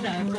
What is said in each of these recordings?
I'm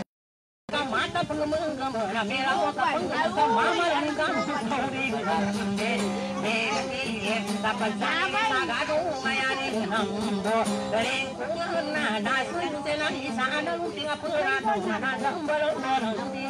माता प्रलमंगम मेरा ओका पंगता मामा रंगम मोरी रंगे मेरे लिए तपसावे सागाडो मयारे नंबो रे कुरुना दासन सेलानी सानंग सिंगापुरा दासना नंबर नरंगी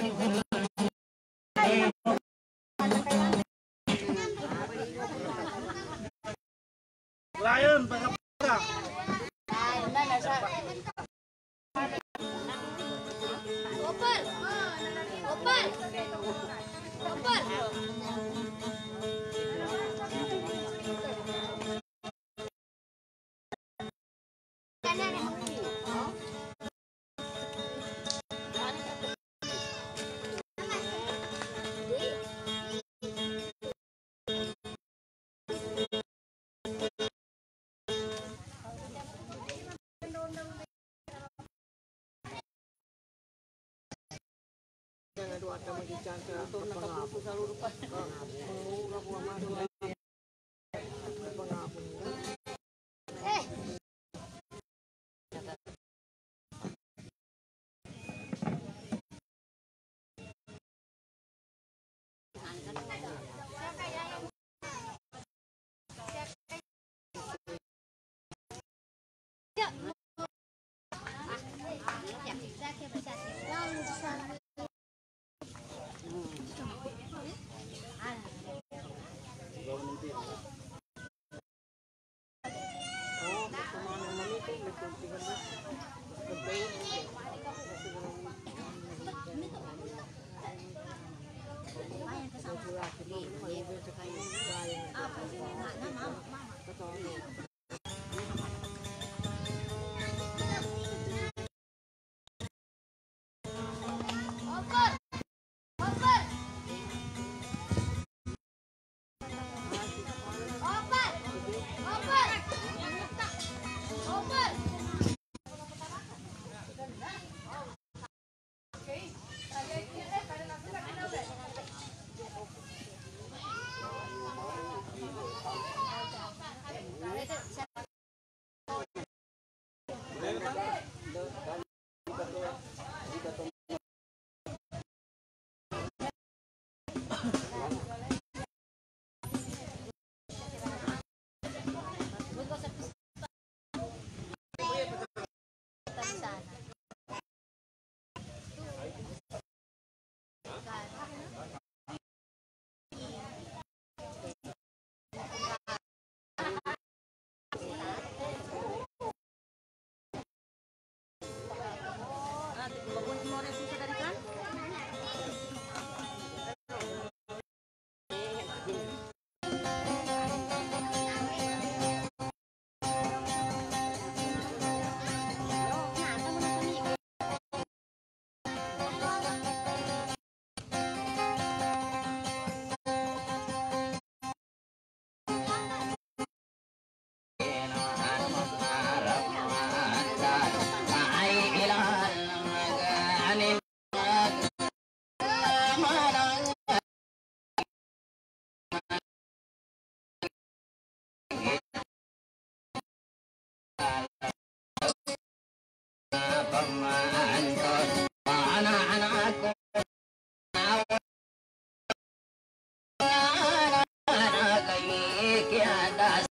wata mo dyan sa pangako. Pangako ko man doon. Pangako mo. Eh! Yeah.